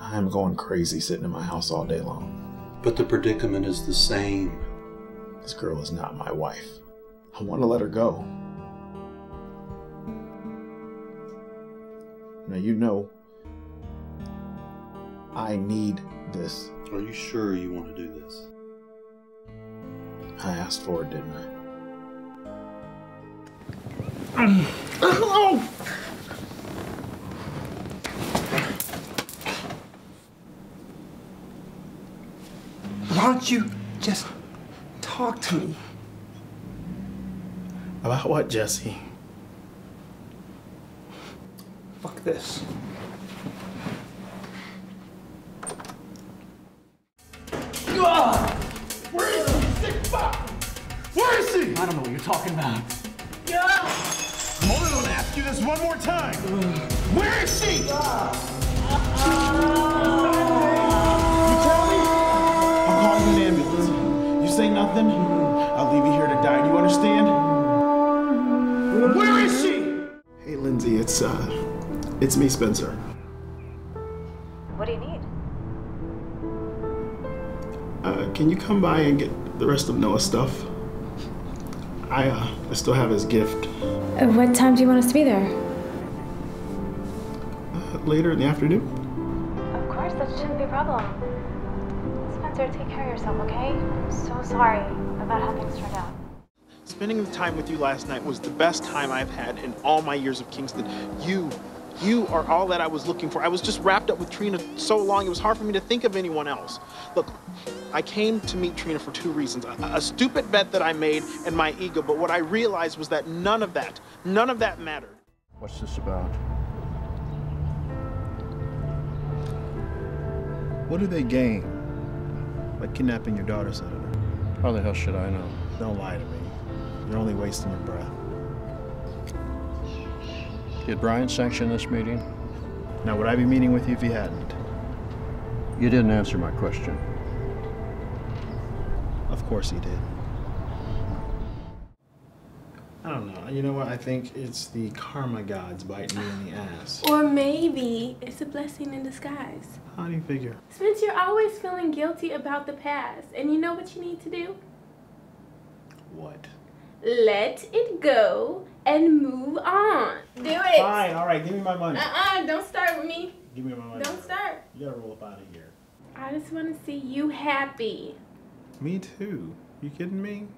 him going crazy sitting in my house all day long. But the predicament is the same. This girl is not my wife. I want to let her go. Now, you know, I need this. Are you sure you want to do this? I asked for it, didn't I? Oh! Why don't you just talk to me? About what, Jesse? Fuck this. Where is he? Sick fuck! Where is he? I don't know what you're talking about. I'm only gonna ask you this one more time. Where is she? You tell say nothing, I'll leave you here to die. Do you understand? Where is she? Hey, Lindsay, it's uh, it's me, Spencer. What do you need? Uh, can you come by and get the rest of Noah's stuff? I uh, I still have his gift. Uh, What time do you want us to be there? Uh, later in the afternoon. Of course, that shouldn't be a problem. Spencer, take care of yourself, okay? I'm so sorry about how things turned out. Spending the time with you last night was the best time I've had in all my years of Kingston. You, you are all that I was looking for. I was just wrapped up with Trina so long, it was hard for me to think of anyone else. Look, I came to meet Trina for two reasons a, a stupid bet that I made and my ego, but what I realized was that none of that, none of that mattered. What's this about? What do they gain kidnapping your daughter, Senator? How the hell should I know? Don't lie to me. You're only wasting your breath. Did Brian sanction this meeting? Now, would I be meeting with you if he hadn't? You didn't answer my question. Of course he did. I don't know. You know what? I think it's the karma gods biting me in the ass. Or maybe it's a blessing in disguise. How do you figure? Since you're always feeling guilty about the past, and you know what you need to do? What? Let it go and move on. Do it. Fine. All right. Give me my money. Uh-uh, don't start with me. Give me my money. Don't start. You gotta roll up out of here. I just want to see you happy. Me too. You kidding me?